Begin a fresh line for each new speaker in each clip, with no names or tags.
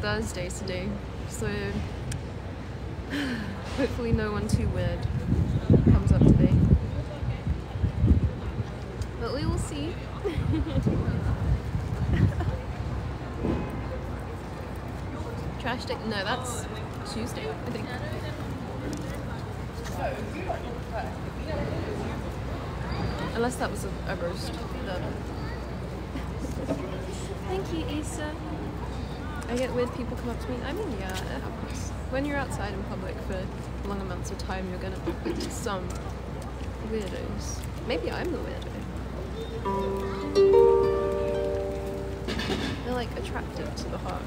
Thursday today, so hopefully no one too weird comes up today. But we will see. Trash day? No, that's Tuesday, I think. Unless that was a, roast. Thank you, Issa. I get weird people come up to me. I mean, yeah, it happens. When you're outside in public for long amounts of time, you're gonna meet some weirdos. Maybe I'm the weirdo. They're like attractive to the heart,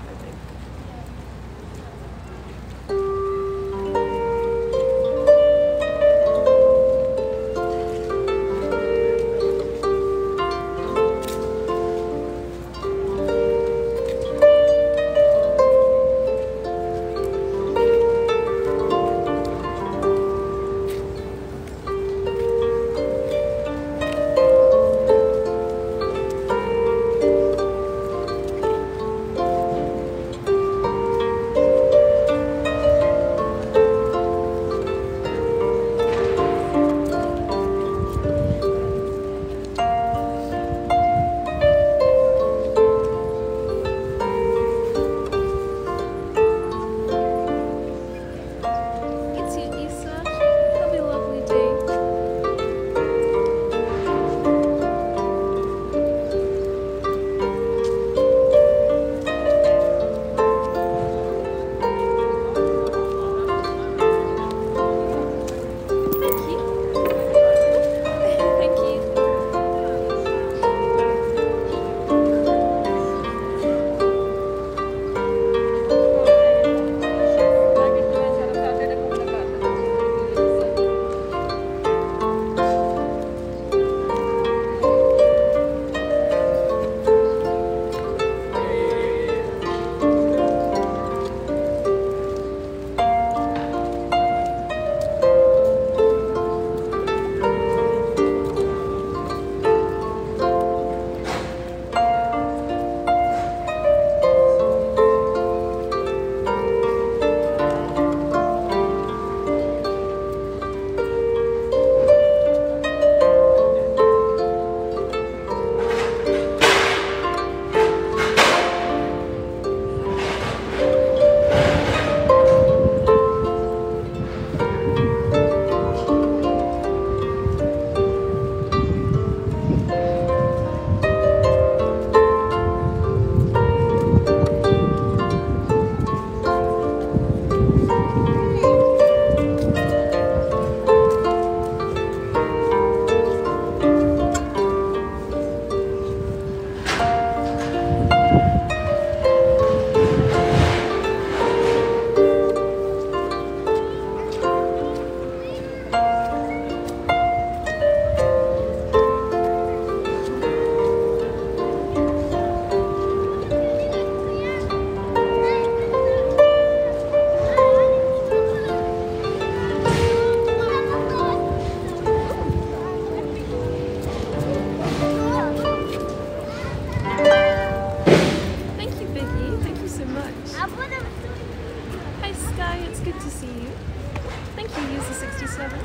User67.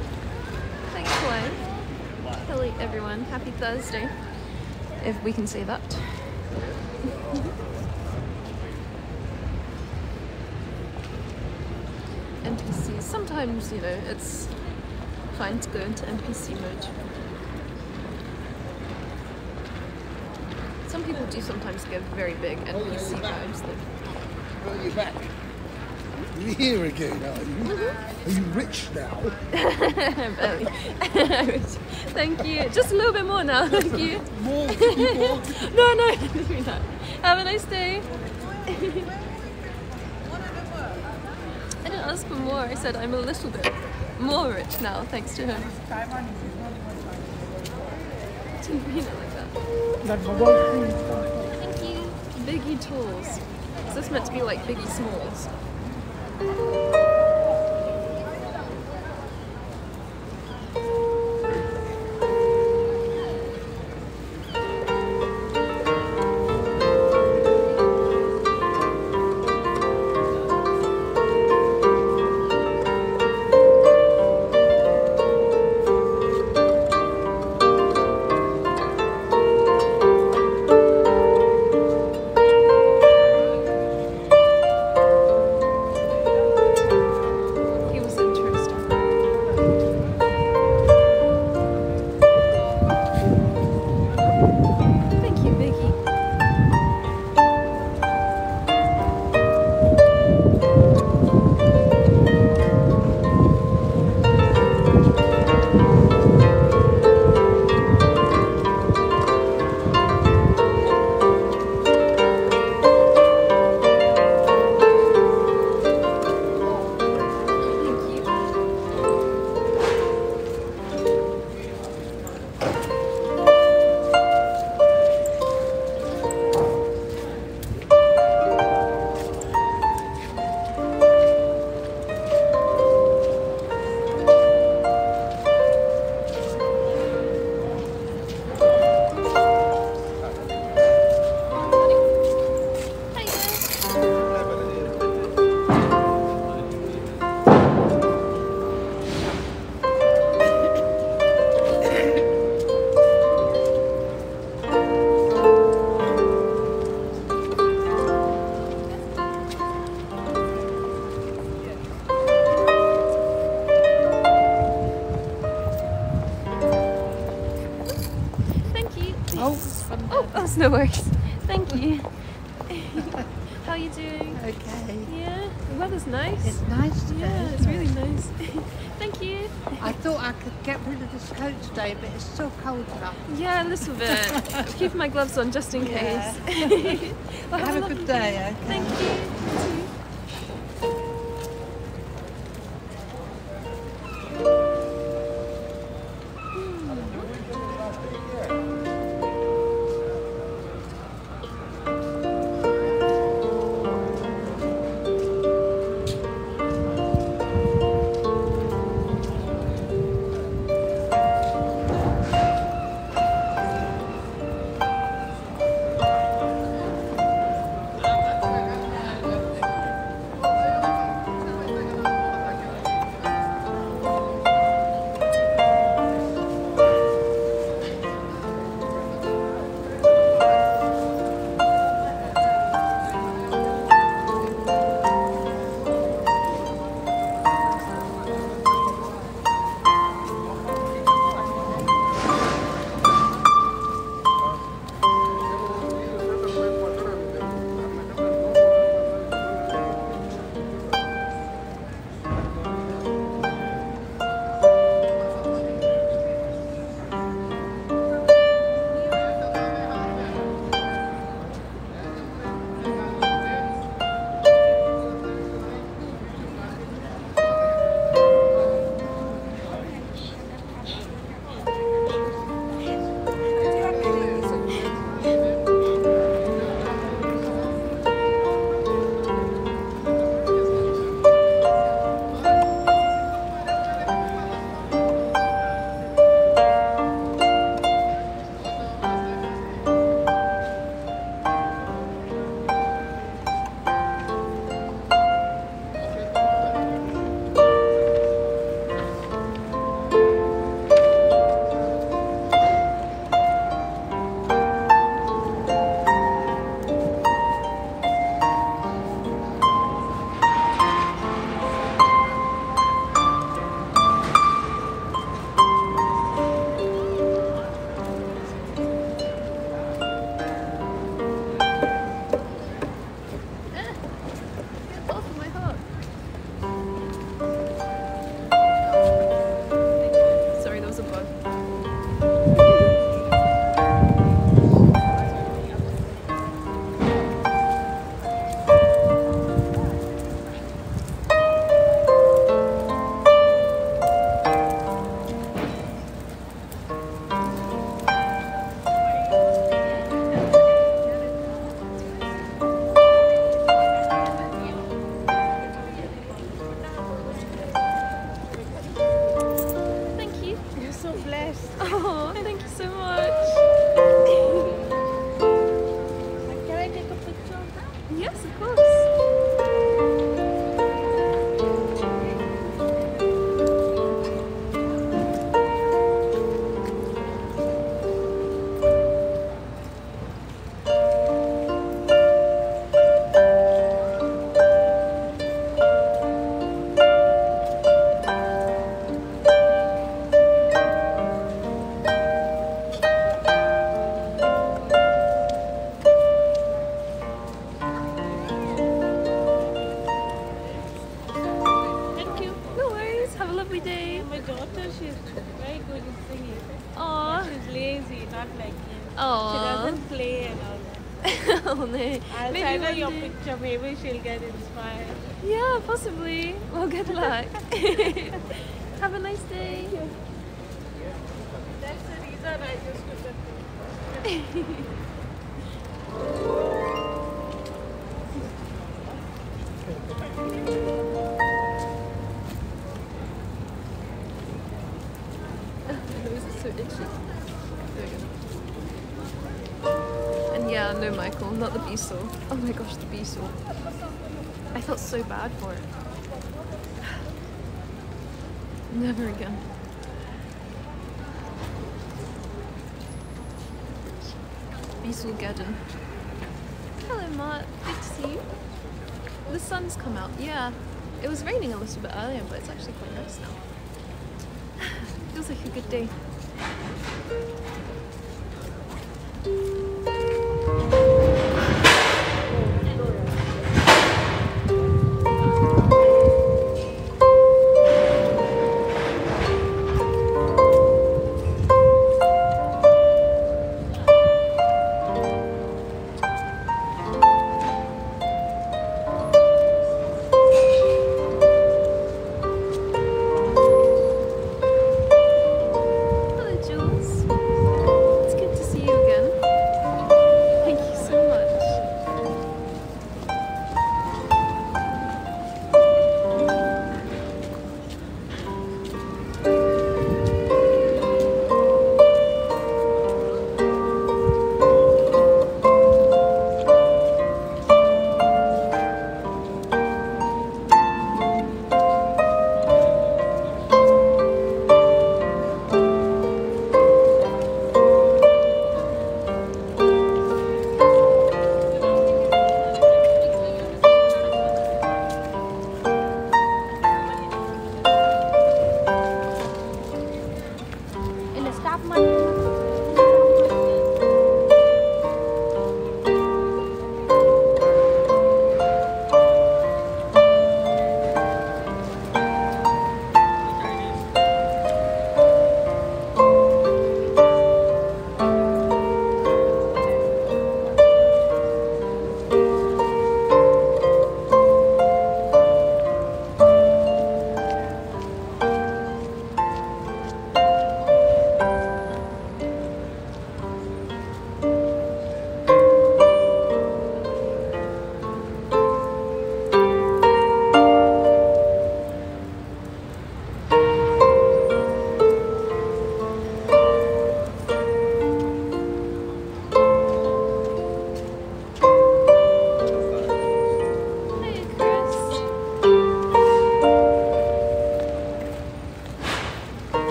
Thanks, Clay. Hello, everyone. Happy Thursday. If we can say that. NPCs. Sometimes, you know, it's fine to go into NPC mode. Some people do sometimes give very big NPC vibes
you back? You're here again, are you? Mm-hmm. Are you rich now?
Thank you. Just a little bit more now. Thank you.
More, more.
No, no, don't do that. Have a nice day. I didn't ask for more. I said I'm a little bit more rich now, thanks to him. Didn't mean it like that. Thank you. Biggie Tools. Is this meant to be like Biggie Smalls? Thank you. It's no worries. Thank you. How are you doing?
Okay.
Yeah, the weather's nice.
It's nice today.
yeah, it's
isn't
really
it?
nice. Thank you.
I thought I could get rid of this coat today, but it's still cold enough.
Yeah, a little bit. I'm keeping my gloves on just in
Yeah.
case. well,
Have a
lovely
good day, okay?
Thank you.
She'll get inspired.
Yeah, possibly. Well, good luck. Have a nice day.
That's the reason I just took a picture.
Nose is so itchy. There we go. And yeah, no Michael, not the Beasel. Oh my gosh, the Beasel. I felt so bad for it. Never again. Beasel Geddon. Hello, Mart. Good to see you. The sun's come out. Yeah, it was raining a little bit earlier, but it's actually quite nice now. Feels like a good day.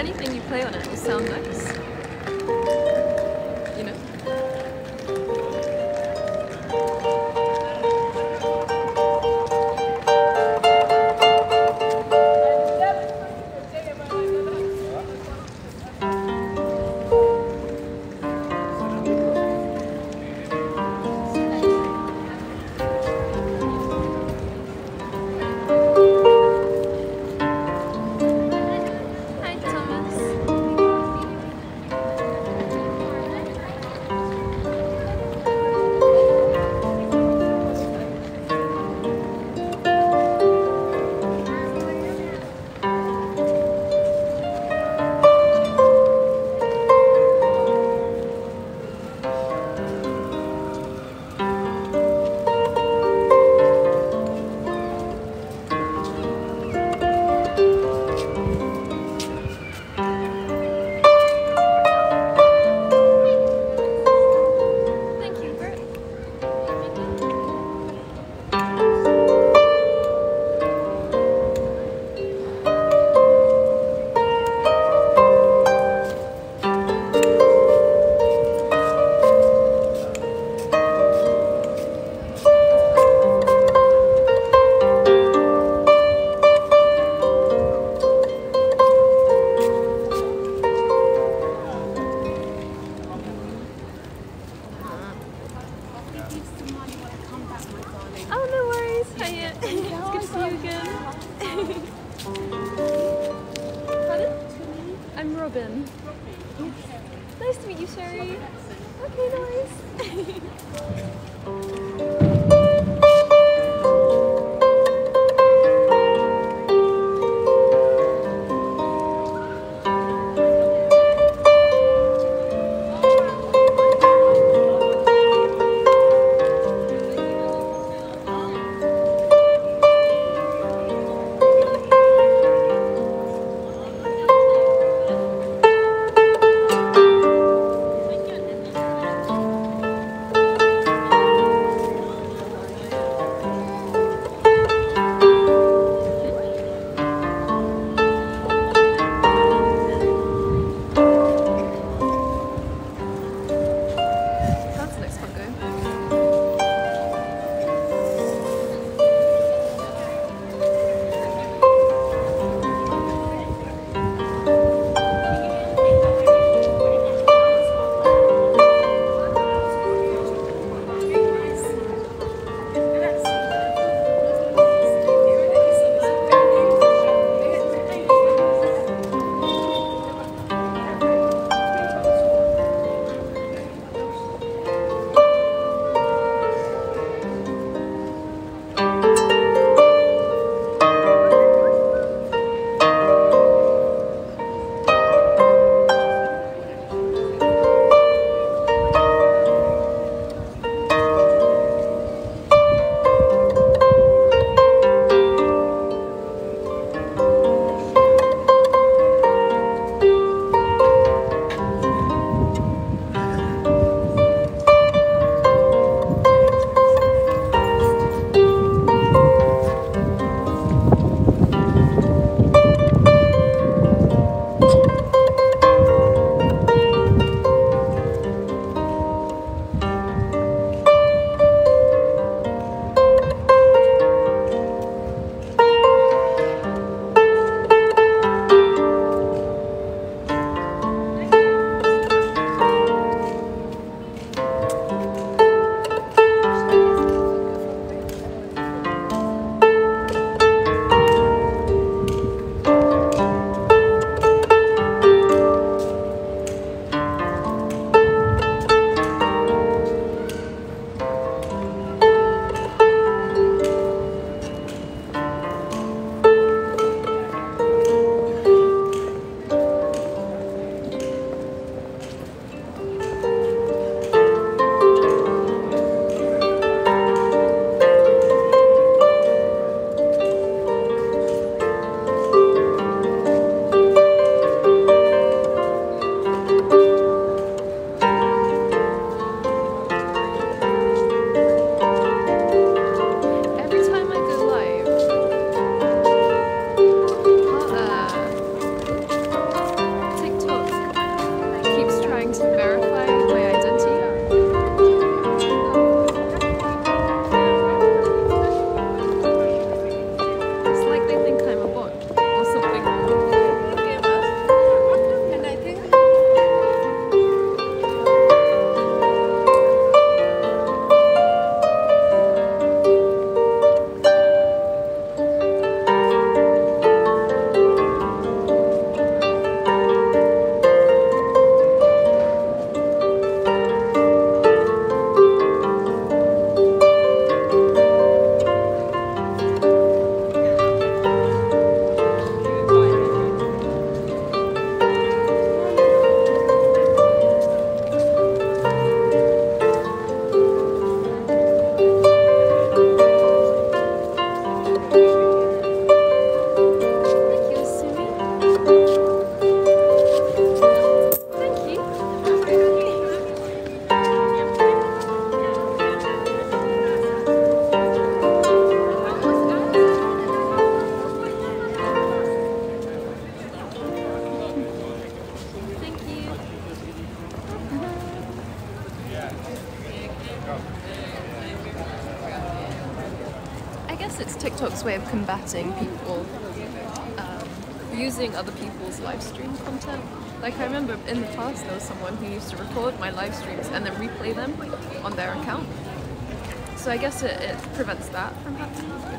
Anything you play on it will sound nice.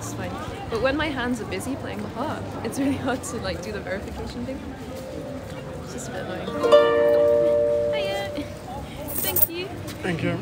It's fine. But when my hands are busy playing the harp, it's really hard to like do the verification thing. It's just a bit annoying. Hiya! Thank you.
Thank you.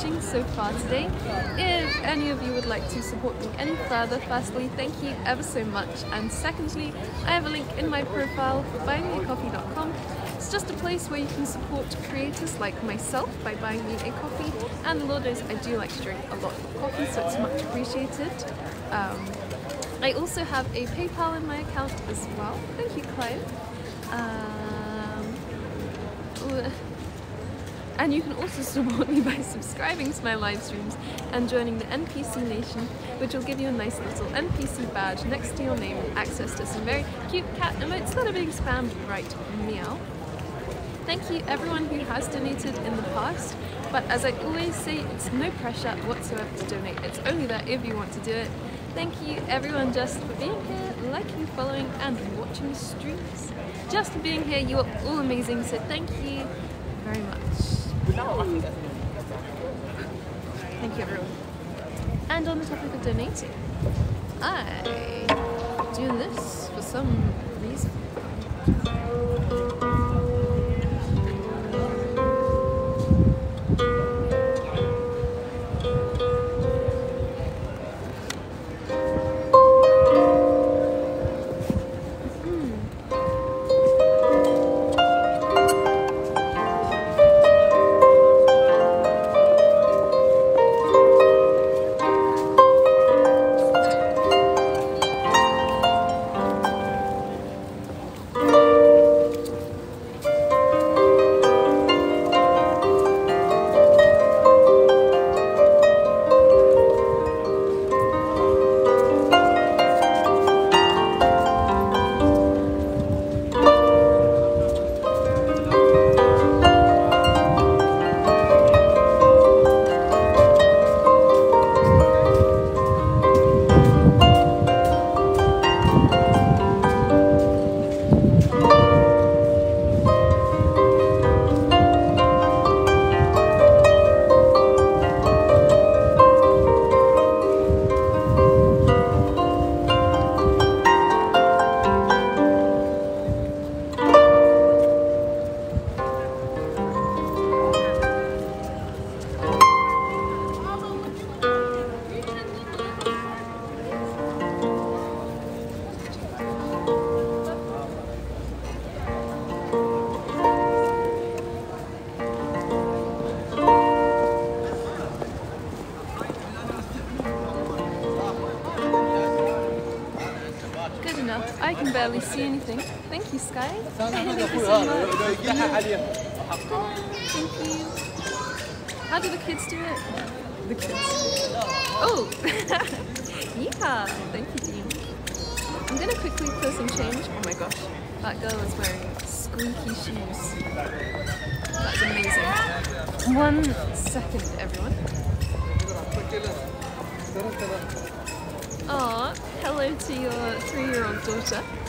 Watching so far today. If any of you would like to support me any further, firstly, thank you ever so much. And secondly, I have a link in my profile for buymeacoffee.com. It's just a place where you can support creators like myself by buying me a coffee. And Lord knows I do like to drink a lot of coffee, so it's much appreciated. Um, I also have a PayPal in my account as well. Thank you, Clive. Um, uh, and you can also support me by subscribing to my live streams and joining the NPC Nation, which will give you a nice little NPC badge next to your name and access to some very cute cat emotes that are being spammed right meow. Thank you everyone who has donated in the past, but as I always say, it's no pressure whatsoever to donate. It's only there if you want to do it. Thank you everyone just for being here, liking, following and watching the streams. Just for being here, you are all amazing, so thank you. Thank you everyone. And on the topic of donating, I do this for some reason. Kids do it? The kids. Oh! yeah! Thank you, Dean. I'm gonna quickly put some change. Oh my gosh. That girl is wearing squeaky shoes. That's amazing. One second, everyone. Aw, hello to your three-year-old daughter.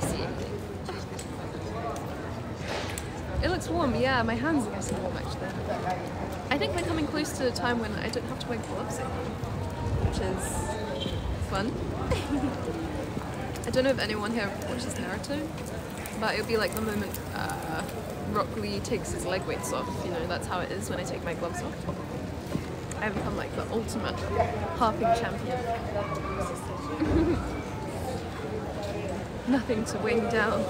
See anything. It looks warm, yeah, my hands are getting warm actually. I think we're coming close to a time when I don't have to wear gloves anymore, which is fun. I don't know if anyone here watches Naruto, but it'll be like the moment uh, Rock Lee takes his leg weights off, you know, that's how it is when I take my gloves off. I become like the ultimate harping champion. Nothing to wing down.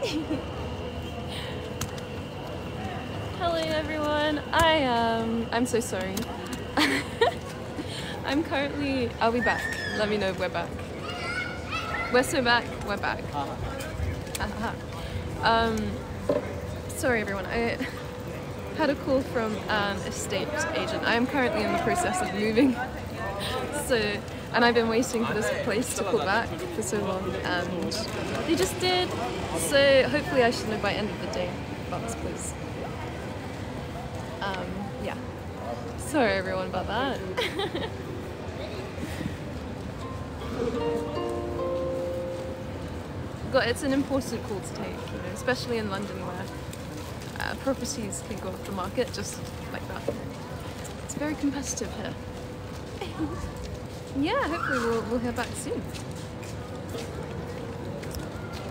Hello everyone. I um I'm so sorry. I'm currently I'll be back. Let me know if we're back. We're so back, we're back. um sorry everyone. I had a call from an estate agent. I am currently in the process of moving. So and I've been waiting for this place to call back for so long and they just did. So hopefully I should know by end of the day about this place. Um, yeah. Sorry everyone about that. Got it's an important call to take, you know, especially in London where uh, properties can go off the market just like that. It's very competitive here. yeah, hopefully we'll, we'll hear back soon.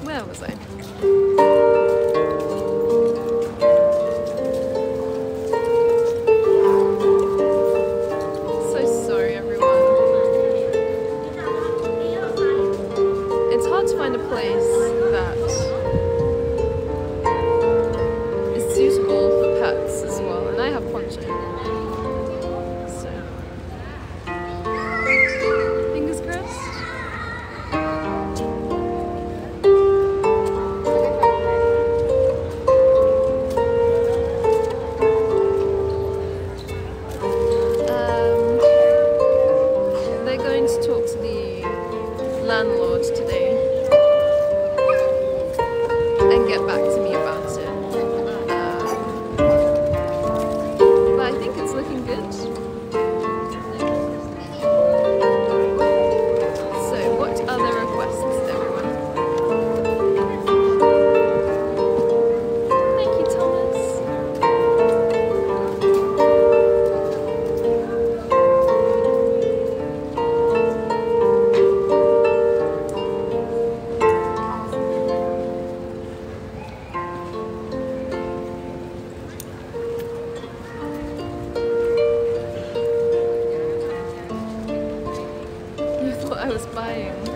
Where was I?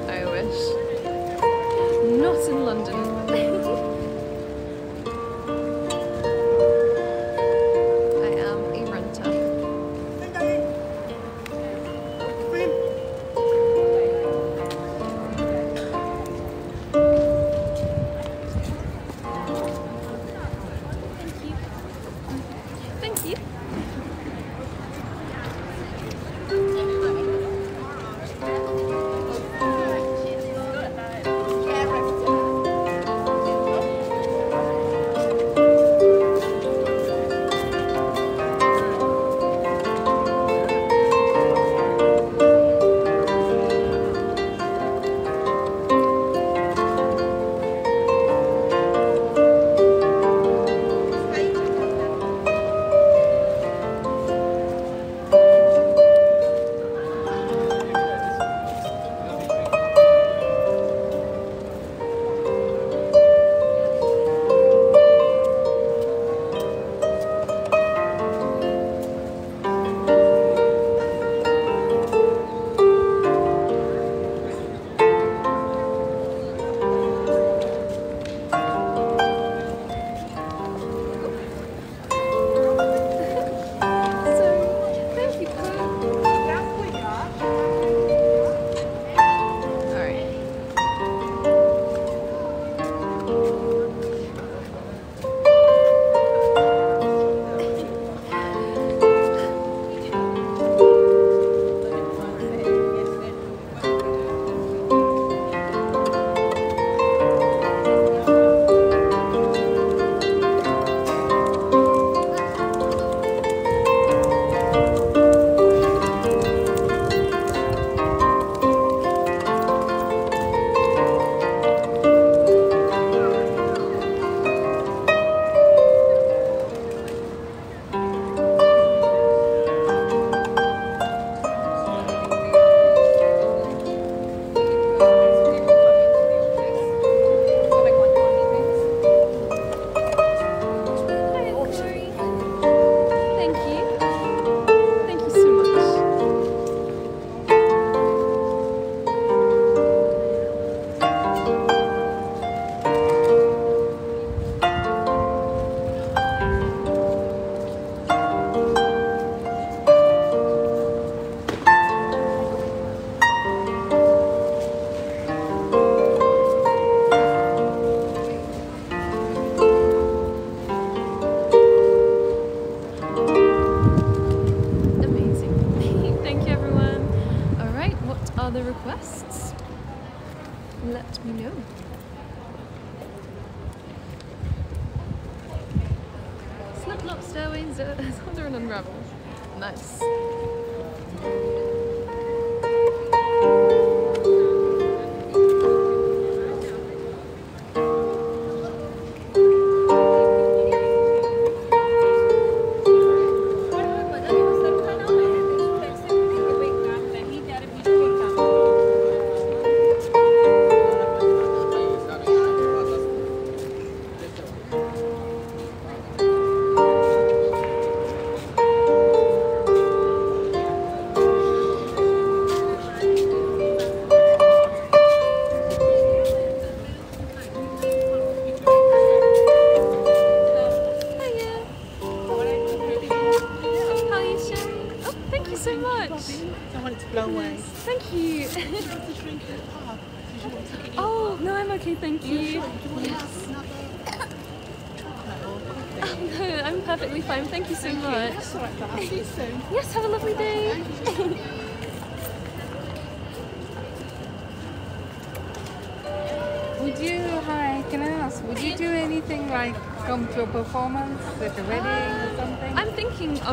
I
wish. Not
in London,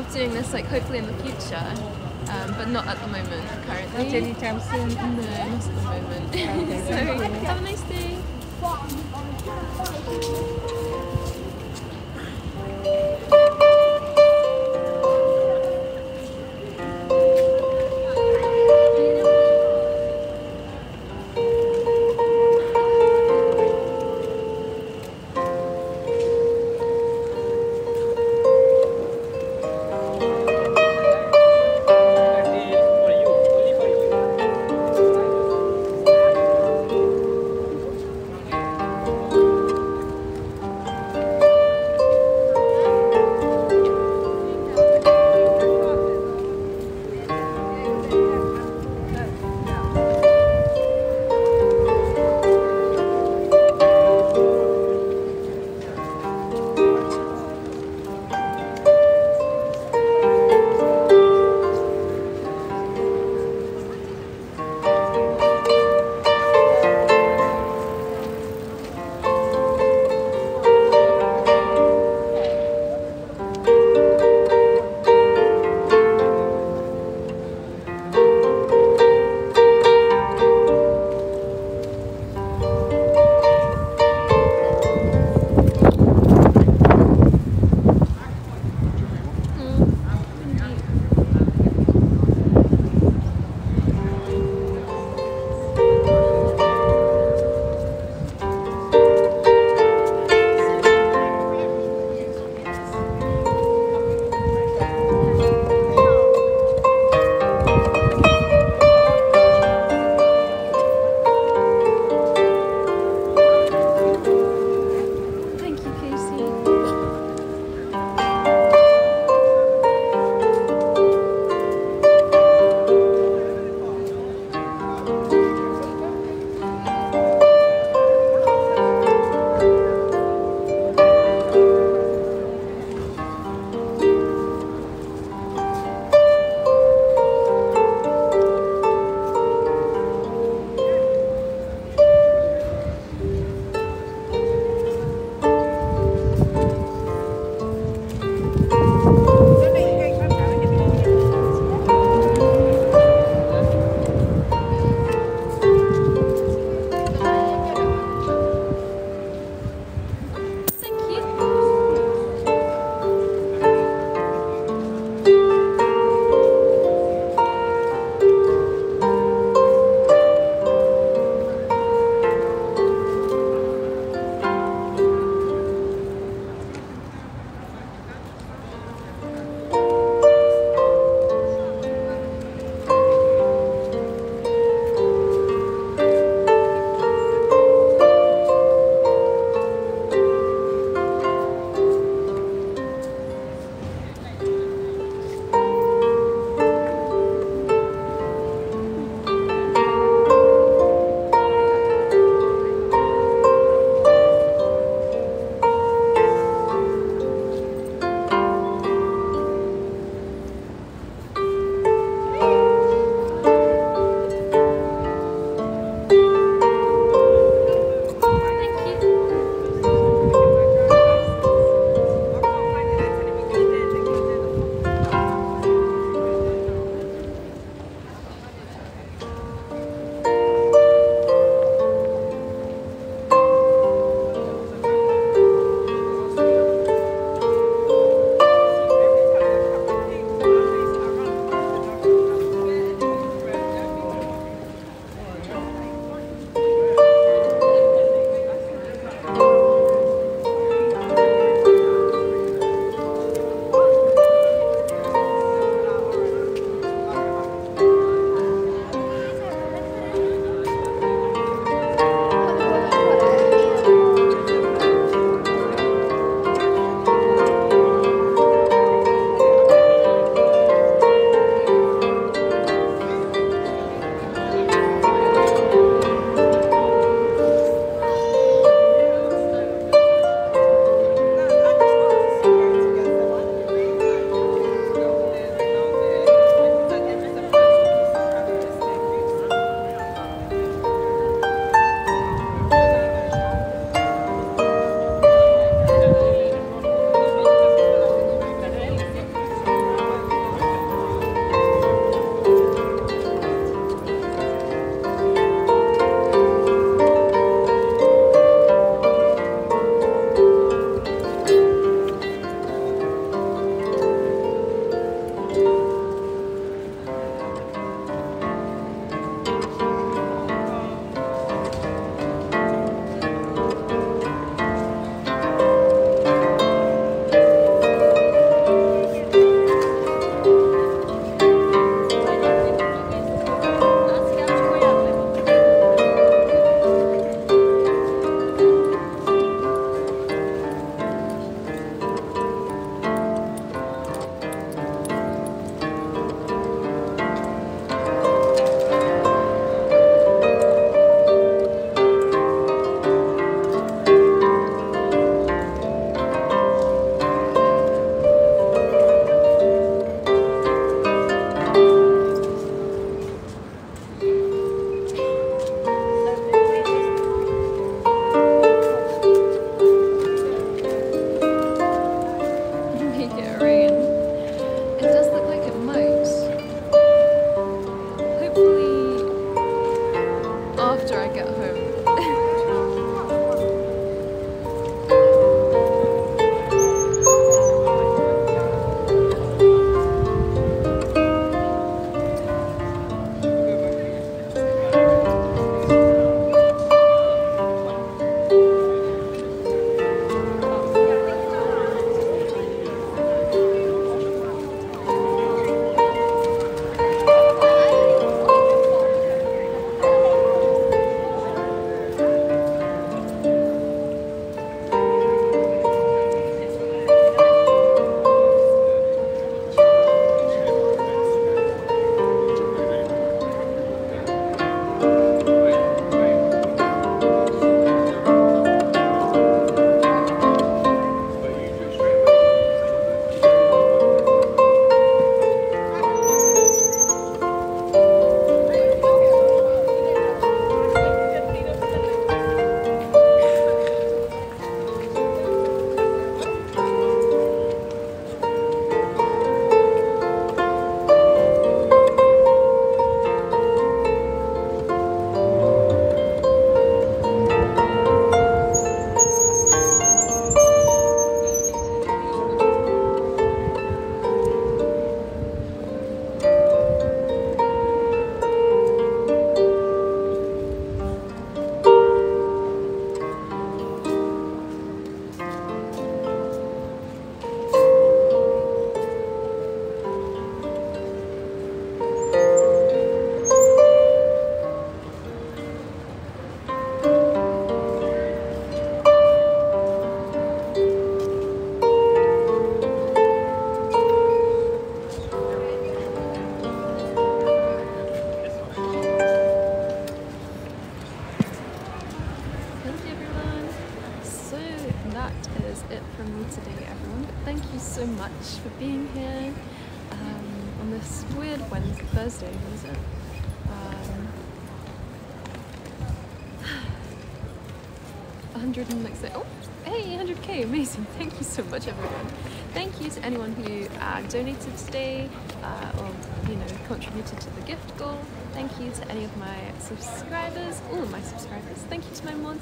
of doing this, like hopefully in the future, um, but not at the moment currently.
Not anytime soon.
No, not at the moment. so have a nice day.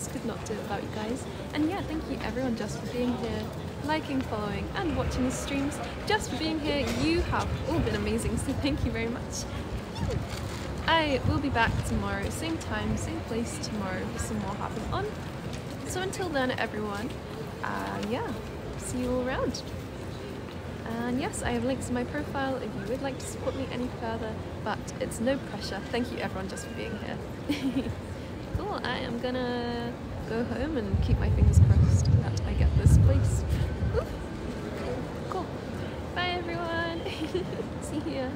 Could not do it without you guys. And yeah, thank you everyone just for being here, liking, following, and watching the streams. Just for being here, you have all been amazing. So thank you very much. I will be back tomorrow, same time, same place tomorrow for some more Happen On. So until then, everyone, uh, yeah, see you all around. And yes, I have links in my profile if you would like to support me any further, but it's no pressure. Thank you everyone just for being here. cool, I am gonna go home and keep my fingers crossed that I get this place. Ooh. Cool. Bye everyone. See ya.